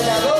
bailador.